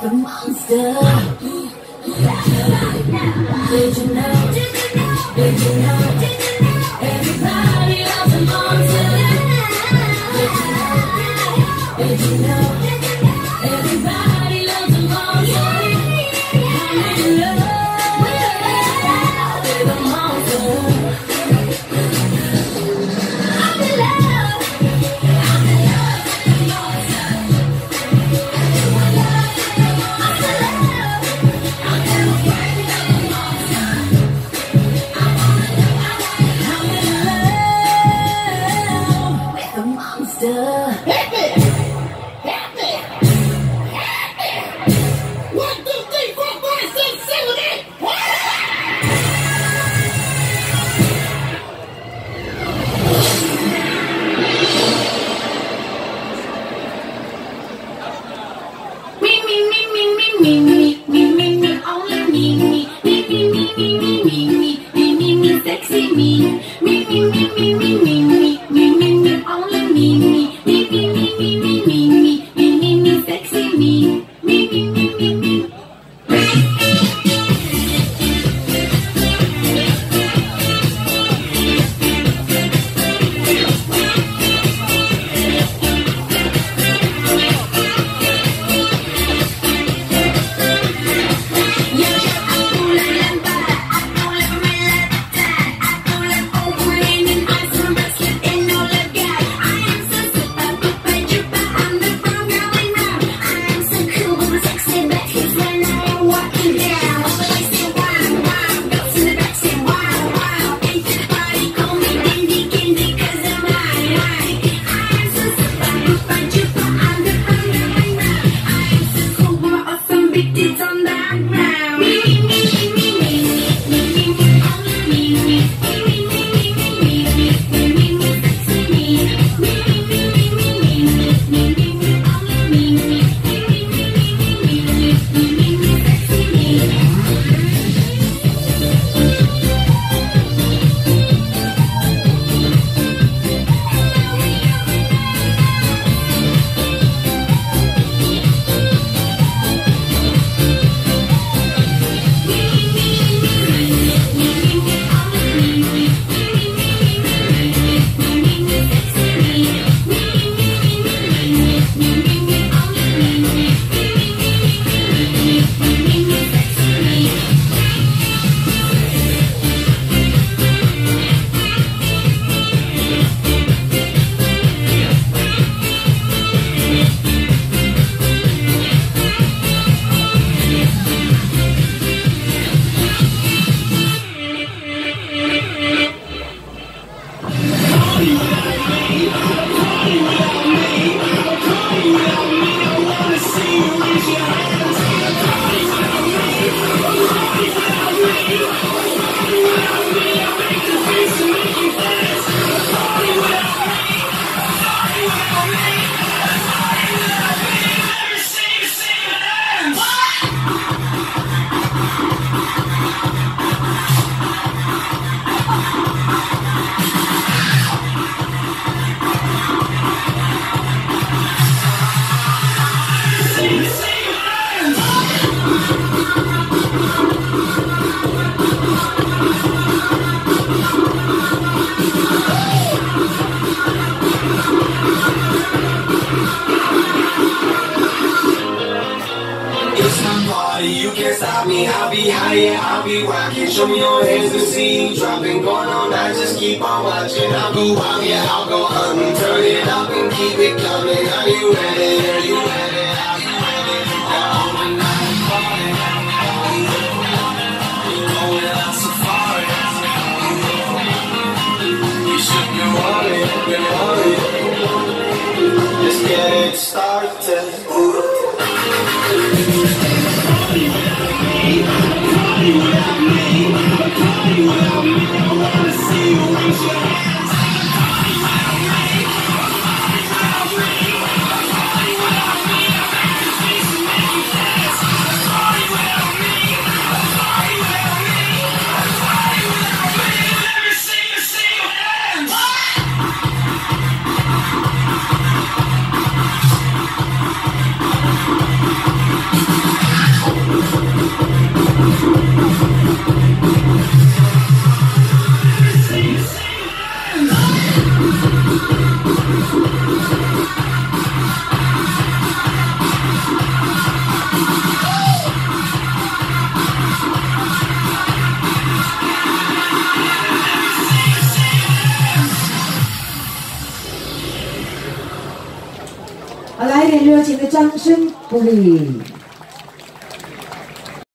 The monster. Did you know? Did you know? Did you know? Did you know? me, I'll be high, yeah, I'll be rocking. Show me your hands and see you dropping. Going on, I just keep on watching. I'll go wild, yeah, I'll go hunting. Turn it up and keep it coming. Are you ready? Are you ready? Let's get it started. you, me, I call you, I wanna see you, I'm. 热情的掌声鼓励。